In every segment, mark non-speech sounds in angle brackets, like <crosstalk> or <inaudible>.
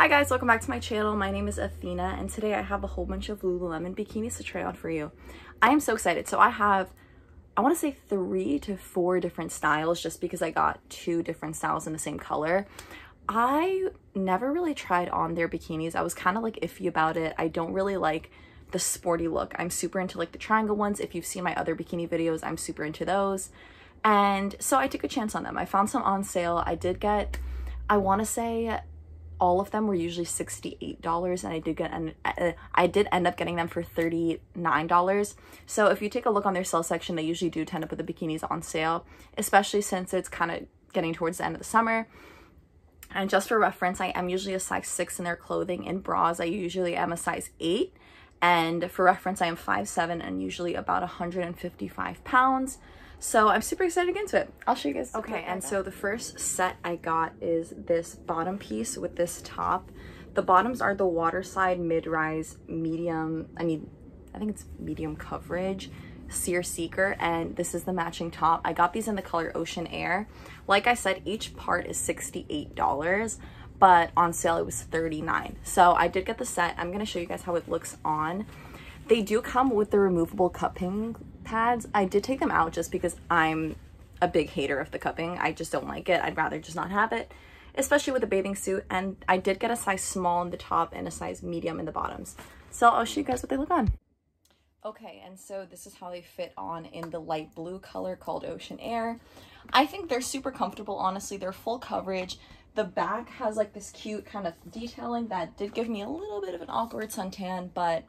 Hi guys, welcome back to my channel. My name is Athena and today I have a whole bunch of Lululemon bikinis to try on for you. I am so excited. So I have, I want to say three to four different styles just because I got two different styles in the same color. I never really tried on their bikinis. I was kind of like iffy about it. I don't really like the sporty look. I'm super into like the triangle ones. If you've seen my other bikini videos, I'm super into those. And so I took a chance on them. I found some on sale. I did get, I want to say all of them were usually $68 and I did get and uh, I did end up getting them for $39. So if you take a look on their sale section, they usually do tend to put the bikinis on sale, especially since it's kind of getting towards the end of the summer. And just for reference, I am usually a size 6 in their clothing. In bras, I usually am a size 8. And for reference, I am 5'7 and usually about 155 pounds. So I'm super excited to get into it. I'll show you guys. Okay, and so the first set I got is this bottom piece with this top. The bottoms are the waterside mid-rise medium, I mean, I think it's medium coverage Seersucker and this is the matching top. I got these in the color Ocean Air. Like I said, each part is $68, but on sale it was 39. So I did get the set. I'm going to show you guys how it looks on. They do come with the removable cupping pads. I did take them out just because I'm a big hater of the cupping. I just don't like it. I'd rather just not have it, especially with a bathing suit. And I did get a size small in the top and a size medium in the bottoms. So I'll show you guys what they look on. Okay, and so this is how they fit on in the light blue color called Ocean Air. I think they're super comfortable, honestly. They're full coverage. The back has like this cute kind of detailing that did give me a little bit of an awkward suntan, but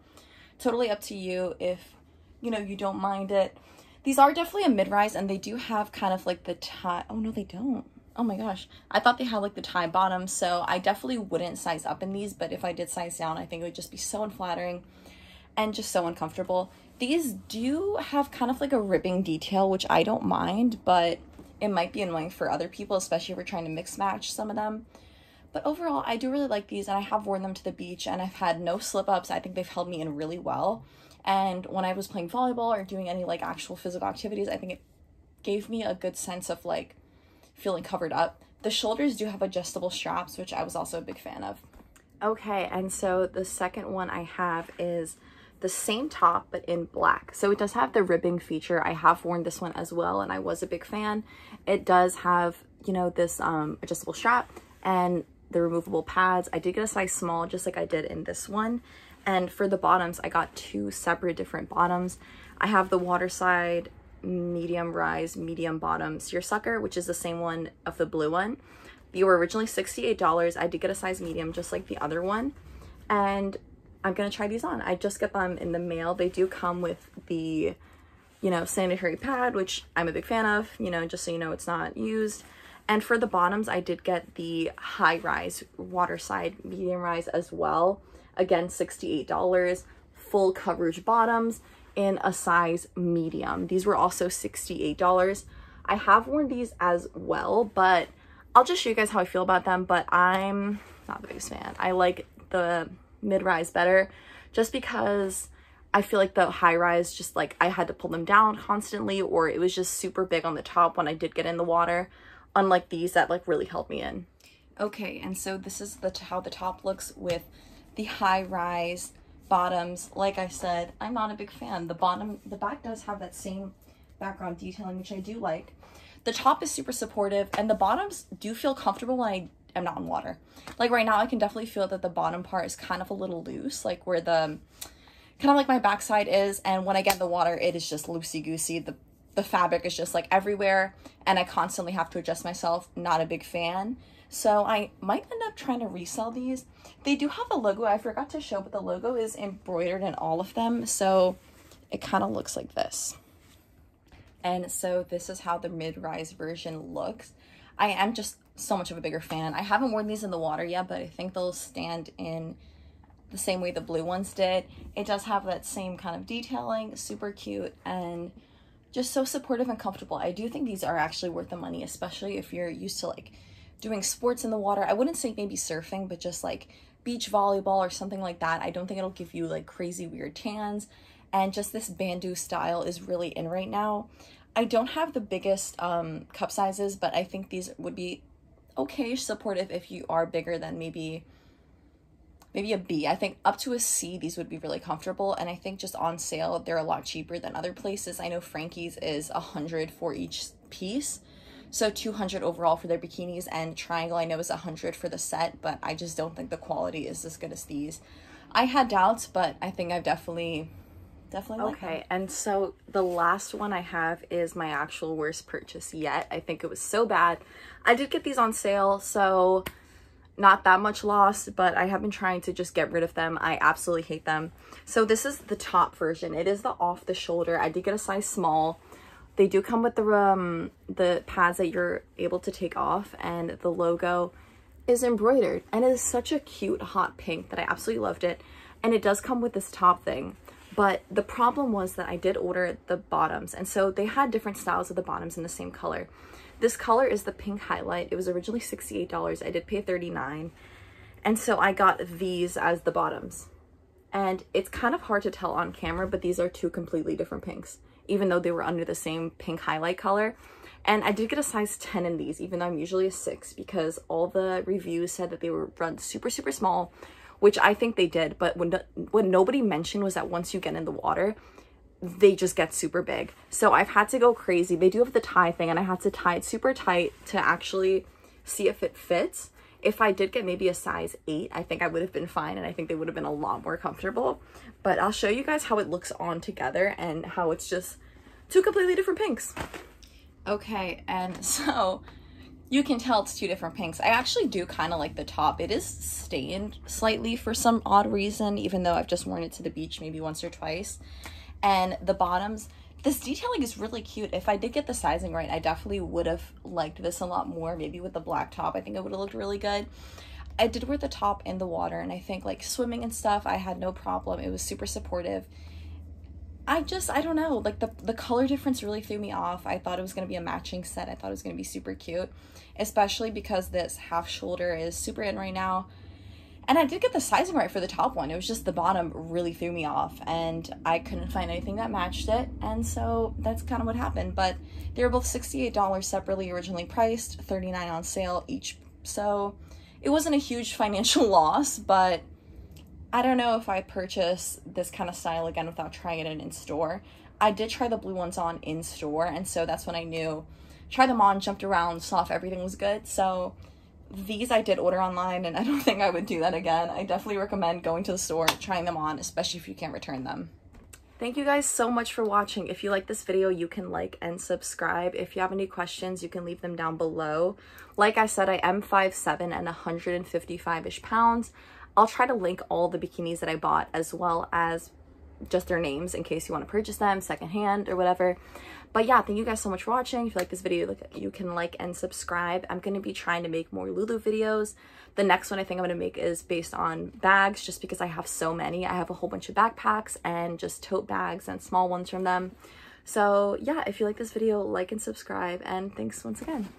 totally up to you if you know, you don't mind it. These are definitely a mid-rise and they do have kind of like the tie. Oh, no, they don't. Oh my gosh. I thought they had like the tie bottom. So I definitely wouldn't size up in these. But if I did size down, I think it would just be so unflattering and just so uncomfortable. These do have kind of like a ribbing detail, which I don't mind. But it might be annoying for other people, especially if we're trying to mix match some of them. But overall, I do really like these and I have worn them to the beach and I've had no slip ups. I think they've held me in really well. And when I was playing volleyball or doing any like actual physical activities, I think it gave me a good sense of like feeling covered up. The shoulders do have adjustable straps, which I was also a big fan of. Okay, and so the second one I have is the same top but in black. So it does have the ribbing feature. I have worn this one as well and I was a big fan. It does have, you know, this um, adjustable strap and the removable pads. I did get a size small just like I did in this one. And for the bottoms, I got two separate different bottoms. I have the Waterside medium rise, medium bottom seersucker, which is the same one of the blue one. They were originally $68. I did get a size medium just like the other one. And I'm to try these on. I just got them in the mail. They do come with the, you know, sanitary pad, which I'm a big fan of, you know, just so you know it's not used. And for the bottoms, I did get the high rise, waterside, medium rise as well. Again, $68, full coverage bottoms in a size medium. These were also $68. I have worn these as well, but I'll just show you guys how I feel about them, but I'm not the biggest fan. I like the mid-rise better just because I feel like the high-rise just like I had to pull them down constantly or it was just super big on the top when I did get in the water, unlike these that like really held me in. Okay, and so this is the how the top looks with the high rise bottoms. Like I said, I'm not a big fan. The bottom, the back does have that same background detailing, which I do like. The top is super supportive and the bottoms do feel comfortable when I am not in water. Like right now, I can definitely feel that the bottom part is kind of a little loose, like where the, kind of like my backside is. And when I get in the water, it is just loosey-goosey. The, the fabric is just like everywhere and I constantly have to adjust myself. Not a big fan. So I might end up trying to resell these. They do have a logo I forgot to show, but the logo is embroidered in all of them. So it kind of looks like this. And so this is how the mid-rise version looks. I am just so much of a bigger fan. I haven't worn these in the water yet, but I think they'll stand in the same way the blue ones did. It does have that same kind of detailing, super cute, and just so supportive and comfortable. I do think these are actually worth the money, especially if you're used to like doing sports in the water. I wouldn't say maybe surfing, but just like beach volleyball or something like that. I don't think it'll give you like crazy weird tans. And just this bandeau style is really in right now. I don't have the biggest um, cup sizes, but I think these would be okay supportive if you are bigger than maybe maybe a B. I think up to a C, these would be really comfortable. And I think just on sale, they're a lot cheaper than other places. I know Frankie's is a hundred for each piece. So 200 overall for their bikinis and Triangl I know is 100 for the set, but I just don't think the quality is as good as these. I had doubts, but I think I've definitely definitely okay and so the last one i have is my actual worst purchase yet i think it was so bad i did get these on sale so not that much loss but i have been trying to just get rid of them. I absolutely hate them. So this is the top version. It is the off the shoulder. I did get a size small. They do come with the um the pads that you're able to take off and the logo is embroidered and it is such a cute hot pink that I absolutely loved it. And it does come with this top thing. But the problem was that I did order the bottoms. And so they had different styles of the bottoms in the same color. This color is the pink highlight. It was originally $68. I did pay 39, And so I got these as the bottoms. And it's kind of hard to tell on camera, but these are two completely different pinks, even though they were under the same pink highlight color. And I did get a size 10 in these, even though I'm usually a 6, because all the reviews said that they were run super, super small, which I think they did. But when what nobody mentioned was that once you get in the water, they just get super big. So I've had to go crazy. They do have the tie thing, and I had to tie it super tight to actually see if it fits. If I did get maybe a size 8, I think I would have been fine, and I think they would have been a lot more comfortable. But I'll show you guys how it looks on together and how it's just two completely different pinks. Okay, and <laughs> so you can tell it's two different pinks. I actually do kind of like the top. It is stained slightly for some odd reason, even though I've just worn it to the beach maybe once or twice. And the bottoms, this detailing is really cute. If I did get the sizing right, I definitely would have liked this a lot more. Maybe with the black top, I think it would have looked really good. I did wear the top in the water, and I think like swimming and stuff, I had no problem. It was super supportive. I just, I don't know, like the, the color difference really threw me off. I thought it was to be a matching set. I thought it was to be super cute, especially because this half shoulder is super in right now. And I did get the sizing right for the top one. It was just the bottom really threw me off and I couldn't find anything that matched it. And so that's kind of what happened. But they were both $68 separately originally priced, 39 on sale each. So it wasn't a huge <laughs> financial loss, but I don't know if I purchase this kind of style again without trying it in store. I did try the blue ones on in store, and so that's when I knew. Tried them on, jumped around, saw if everything was good. So these I did order online, and I don't <laughs> think I would do that again. I definitely recommend going to the store, trying them on, especially if you can't return them. Thank you guys so much for watching. If you like this video, you can like and subscribe. If you have any questions, you can leave them down below. Like I said, I am 5'7 and 155-ish pounds. I'll try to link all the bikinis that I bought as well as just their names in case you want to purchase them secondhand or whatever. But yeah, thank you guys so much for watching. If you like this video, you can like and subscribe. I'm going to be trying to make more Lulu videos. The next one I think I'm going to make is based on bags just because I have so many. I have a whole bunch of backpacks and just tote bags and small ones from them. So yeah, if you like this video, like and subscribe and thanks once again.